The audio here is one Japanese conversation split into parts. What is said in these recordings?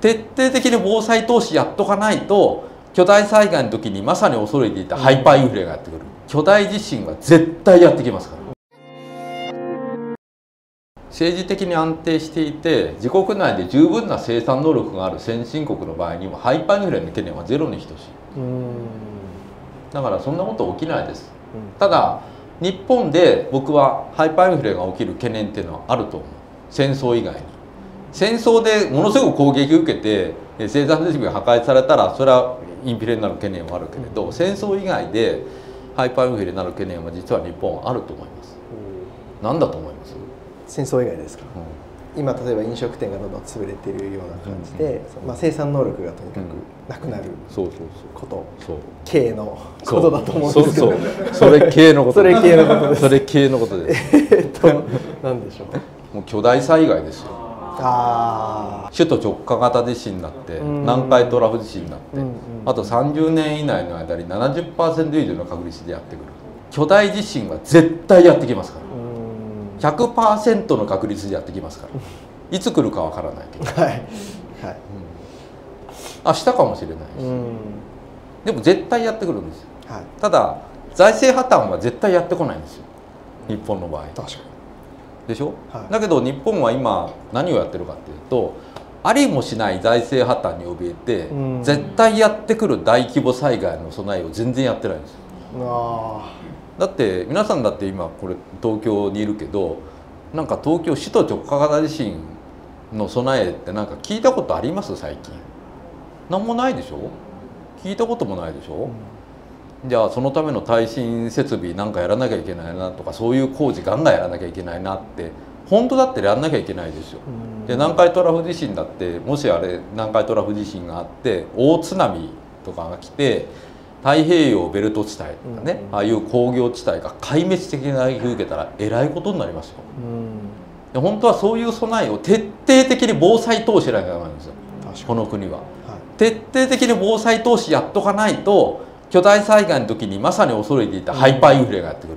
徹底的に防災投資やっとかないと巨大災害の時にまさに恐れていたハイパーインフレがやってくる。巨大地震は絶対やってきますから。政治的に安定していて自国内で十分な生産能力がある先進国の場合にはハイパーインフレの懸念はゼロに等しい。だからそんなこと起きないです、ただ日本で僕はハイパーインフレが起きる懸念っていうのはあると思う。戦争以外に戦争でものすごく攻撃を受けて生産設備が破壊されたらそれはインフレになる懸念はあるけれど、戦争以外でハイパーインフレになる懸念は実は日本はあると思います、何だと思います？戦争以外ですか、うん、今例えば飲食店がどんどん潰れているような感じで、うん、まあ、生産能力がとにかくなくなること。経のことだと思うんですけど。それ系のことそれ系のことです。それ系のことです。えっと何でしょう。もう巨大災害ですよあ首都直下型地震になって南海トラフ地震になって、あと30年以内の間に70%以上の確率でやってくる。巨大地震は絶対やってきますから。100%の確率でやってきますから。いつ来るかわからないけど、はい。はい。うん、明日かもしれないし。でも絶対やってくるんですよ、はい、ただ財政破綻は絶対やってこないんですよ。日本の場合。確かにでしょ、はい、だけど日本は今何をやってるかっていうとありもしない財政破綻に怯えて、うん、絶対やってくる大規模災害の備えを全然やってないんですよ。だって皆さんだって今これ東京にいるけどなんか東京首都直下型地震の備えってなんか聞いたことあります？最近。何もないでしょ？聞いたこともないでしょ、うん、じゃあそのための耐震設備なんかやらなきゃいけないなとかそういう工事ガンガンやらなきゃいけないなって本当だってやんなきゃいけないですよ。で南海トラフ地震だってもしあれ南海トラフ地震があって大津波とかが来て太平洋ベルト地帯とかね、ああいう工業地帯が壊滅的な打撃を受けたらえらいことになりますよ。で本当はそういう備えを徹底的に防災投資しなきゃダメなんですよ。この国は、はい、徹底的に防災投資やっとかないと巨大災害の時にまさに恐れていたハイパーインフレがやってくる。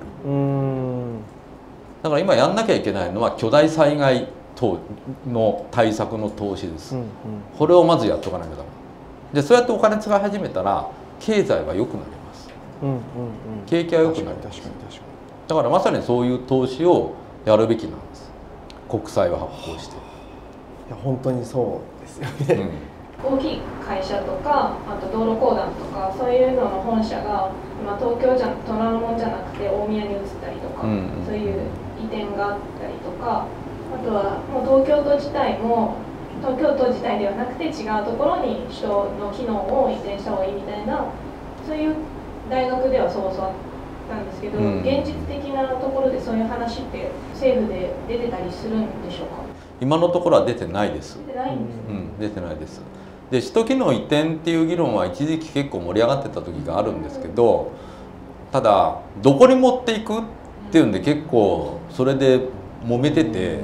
だから今やんなきゃいけないのは巨大災害等の対策の投資です、うんうん、これをまずやっとかなきゃダメ。でそうやってお金使い始めたら経済は良くなります、うんうんうん、景気は良くなります。だからまさにそういう投資をやるべきなんです。国債を発行して。いや本当にそうですよね、うん、大きい会社とかあと道路公団とかそういうのの本社が、まあ、東京じゃ虎ノ門じゃなくて大宮に移ったりとか、うんうん、そういう移転があったりとかあとはもう東京都自体も東京都自体ではなくて違うところに首都の機能を移転した方がいいみたいなそういう大学ではそう教わったんですけど、うん、現実的なところでそういう話って政府で出てたりするんでしょうか？今のところは出てないです。出てないんです、うん、出てないですで首都機能移転っていう議論は一時期結構盛り上がってた時があるんですけどただどこに持っていくっていうんで結構それで揉めてて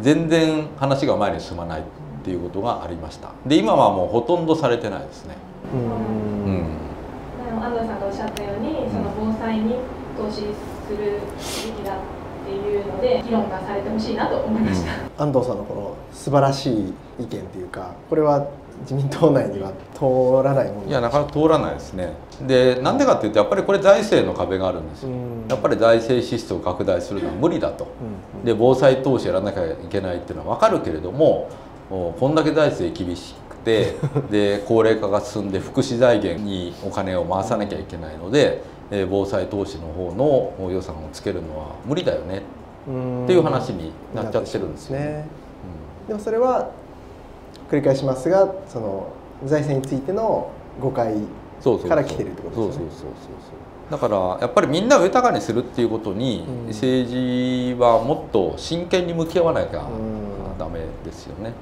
全然話が前に進まないっていうことがありました。で今はもうほとんどされてないですね。うん、安藤さんがおっしゃったようにその防災に投資するべきだっていうので議論がされてほしいなと思いました、うん、安藤さんのこの素晴らしい意見っていうかこれは自民党内には通らないものいやなかなか通らないですね。でなんでかっていうとやっぱりこれ財政の壁があるんですよ、やっぱり財政支出を拡大するのは無理だと、で防災投資やらなきゃいけないっていうのは分かるけれどもこんだけ財政厳しくて で高齢化が進んで福祉財源にお金を回さなきゃいけないので防災投資の方の予算をつけるのは無理だよねっていう話になっちゃってるんですよね。でもそれは繰り返しますがその財政についての誤解から来てるってことですね。だからやっぱりみんなを豊かにするっていうことに政治はもっと真剣に向き合わなきゃダメですよね。